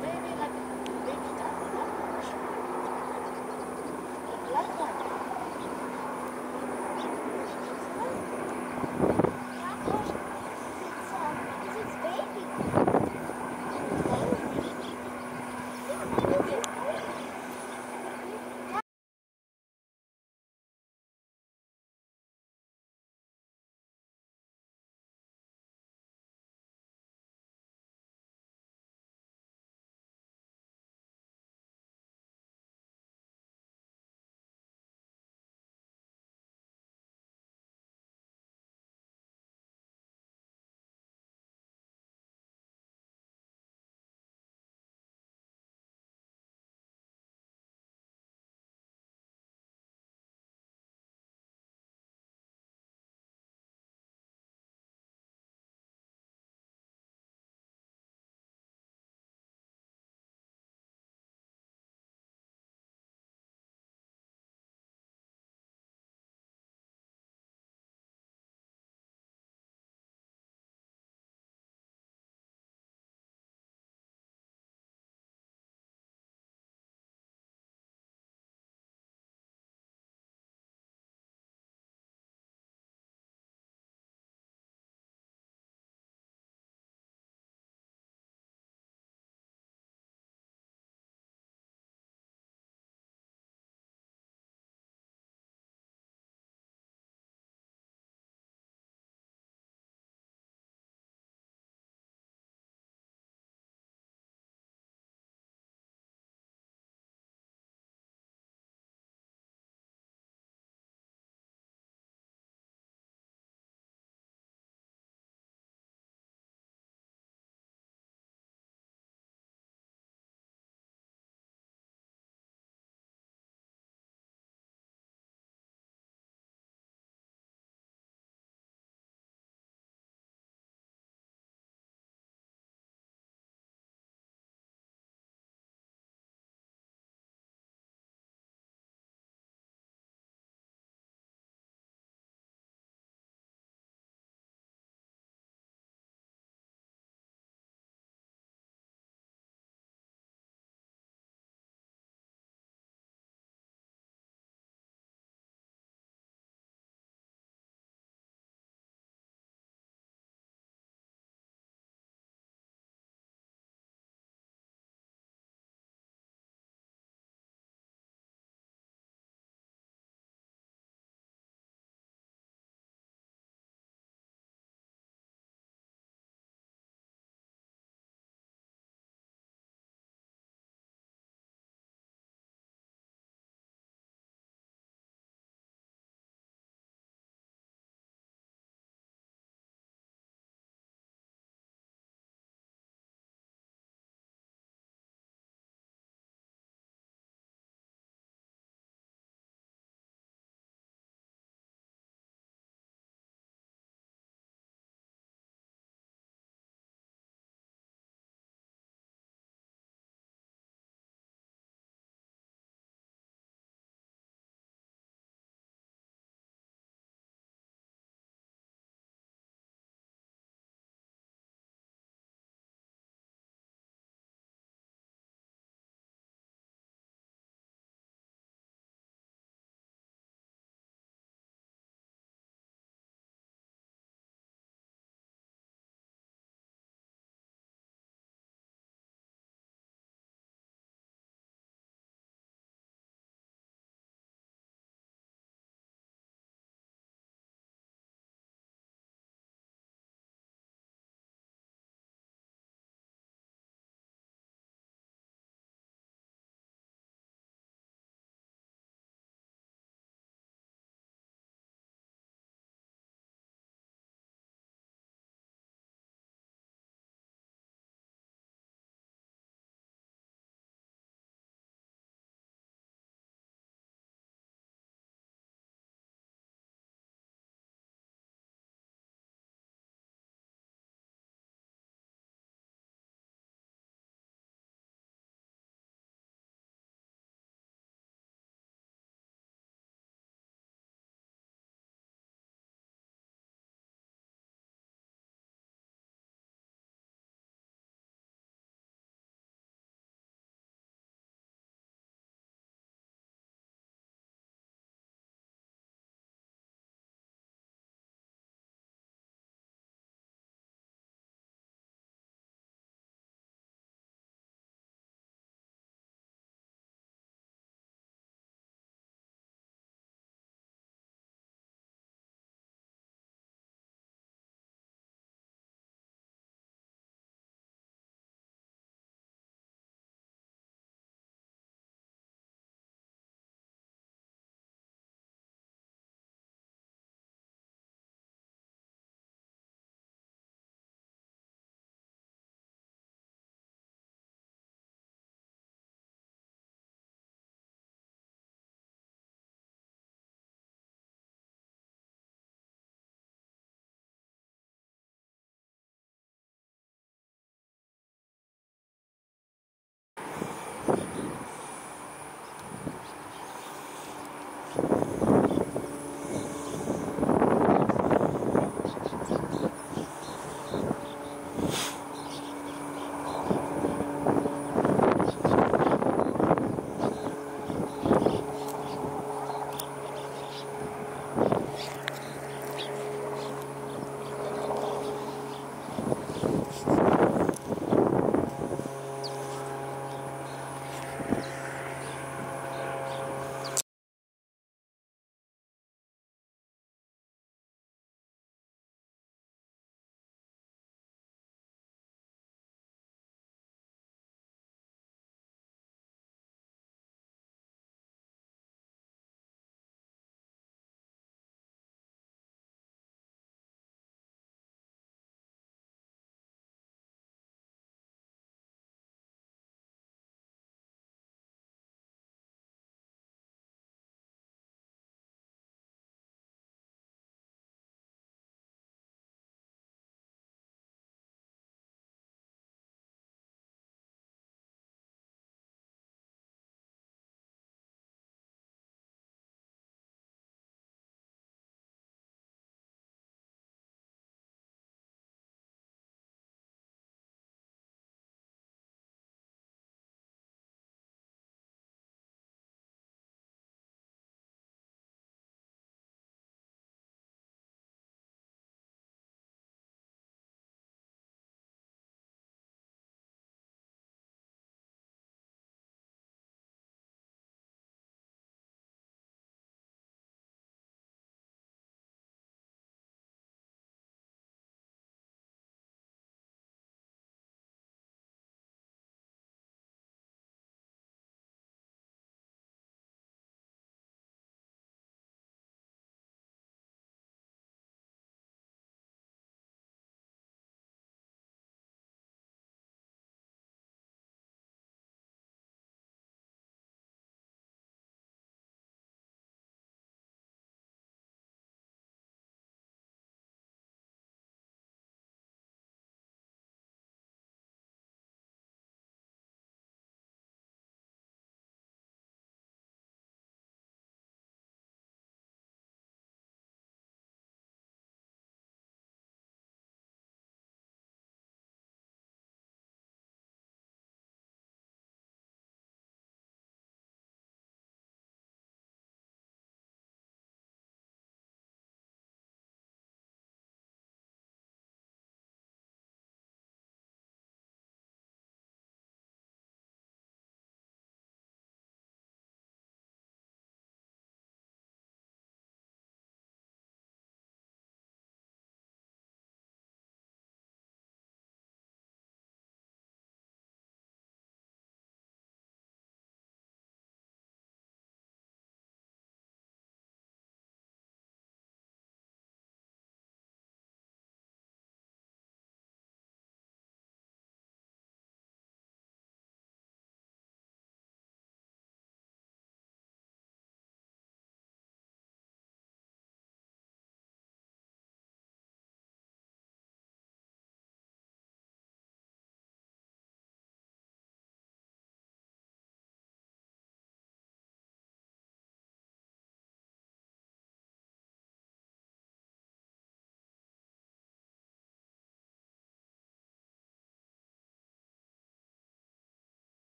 maybe baby.